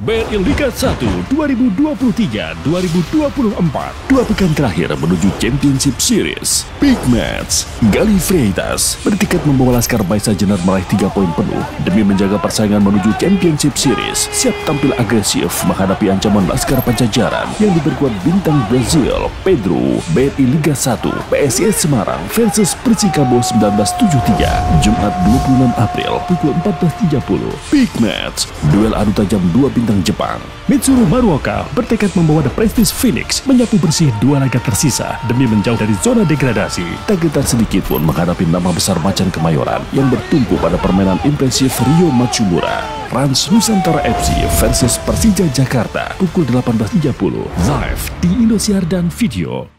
BRI Liga 1 2023-2024 Dua pekan terakhir menuju Championship Series. Big Match. Gali Freitas bertiket membawa Laskar Baisa Jenar meraih 3 poin penuh Demi menjaga persaingan menuju Championship Series. Siap tampil agresif menghadapi ancaman Laskar Pajajaran Yang diperkuat bintang Brazil Pedro. BRI Liga 1 PSIS Semarang versus Persikabo 1973 Jumat 26 April pukul 14.30 Big Match. Duel adu tajam dua bintang bintang Jepang. Mitsuru Maruoka bertekad membawa The Prestige Phoenix menyapu bersih dua laga tersisa demi menjauh dari zona degradasi. Tak gentar sedikit pun menghadapi nama besar Macan Kemayoran yang bertumpu pada permainan impresif Rio Matsumura. Rans Nusantara FC versus Persija Jakarta pukul 18.30 live di Indosiar dan Video.